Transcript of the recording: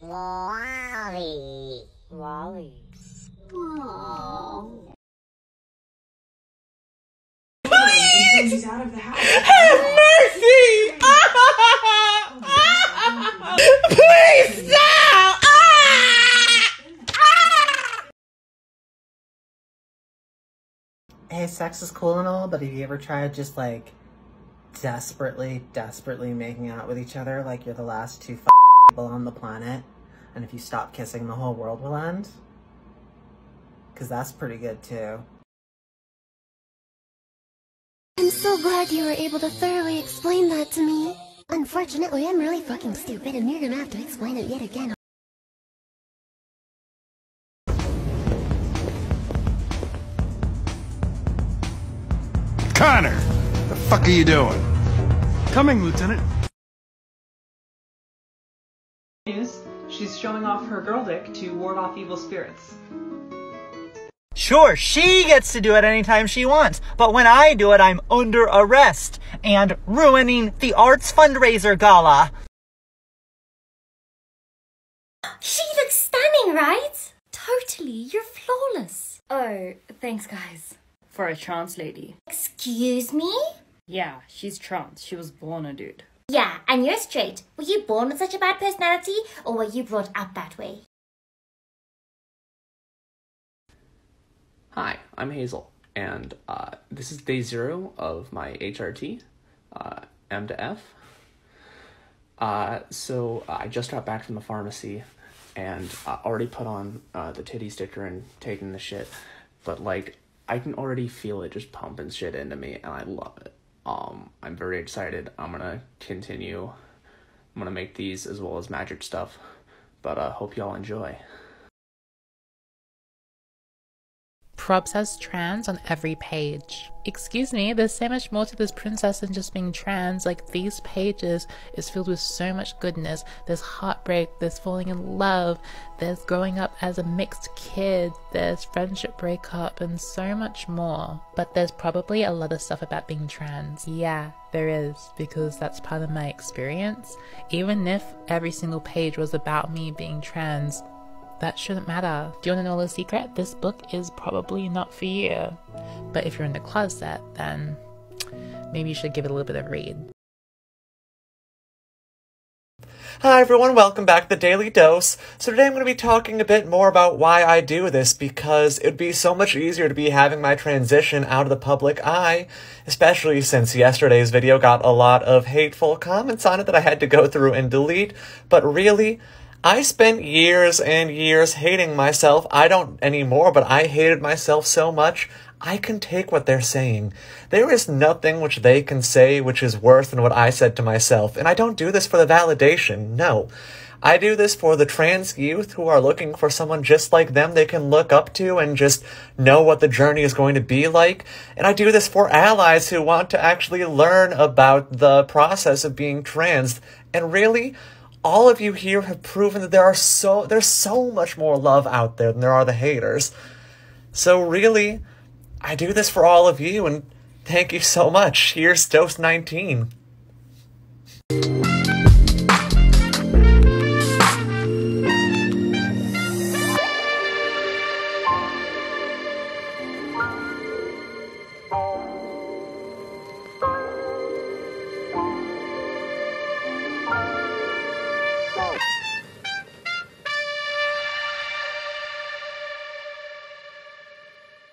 Wally. Wally. He's out of the house. mercy! Please stop! Hey, sex is cool and all, but have you ever tried just like desperately, desperately making out with each other like you're the last two people on the planet? And if you stop kissing, the whole world will end? Because that's pretty good too. I'm so glad you were able to thoroughly explain that to me. Unfortunately, I'm really fucking stupid and you're gonna have to explain it yet again. Connor, the fuck are you doing? Coming, Lieutenant. News. She's showing off her girl dick to ward off evil spirits. Sure, she gets to do it anytime she wants, but when I do it, I'm under arrest and ruining the arts fundraiser gala. She looks stunning, right? Totally, you're flawless. Oh, thanks, guys. For a trans lady. Excuse me? Yeah, she's trans. She was born a dude. Yeah, and you're straight. Were you born with such a bad personality, or were you brought up that way? Hi, I'm Hazel, and uh, this is day zero of my HRT, uh, M to F. Uh, so I just got back from the pharmacy, and uh, already put on uh, the titty sticker and taken the shit, but like I can already feel it just pumping shit into me, and I love it. Um, I'm very excited. I'm gonna continue. I'm gonna make these as well as magic stuff, but uh, hope y'all enjoy. Prob says trans on every page. Excuse me, there's so much more to this princess than just being trans. Like, these pages is filled with so much goodness. There's heartbreak, there's falling in love, there's growing up as a mixed kid, there's friendship breakup, and so much more. But there's probably a lot of stuff about being trans. Yeah, there is, because that's part of my experience. Even if every single page was about me being trans, that shouldn't matter. Do you want to know the secret? This book is probably not for you. But if you're in the closet, then maybe you should give it a little bit of read. Hi everyone, welcome back to the Daily Dose. So today I'm going to be talking a bit more about why I do this because it'd be so much easier to be having my transition out of the public eye, especially since yesterday's video got a lot of hateful comments on it that I had to go through and delete. But really, I spent years and years hating myself. I don't anymore, but I hated myself so much. I can take what they're saying. There is nothing which they can say which is worse than what I said to myself. And I don't do this for the validation. No. I do this for the trans youth who are looking for someone just like them they can look up to and just know what the journey is going to be like. And I do this for allies who want to actually learn about the process of being trans. And really, all of you here have proven that there are so there's so much more love out there than there are the haters. So really, I do this for all of you and thank you so much. Here's dose 19.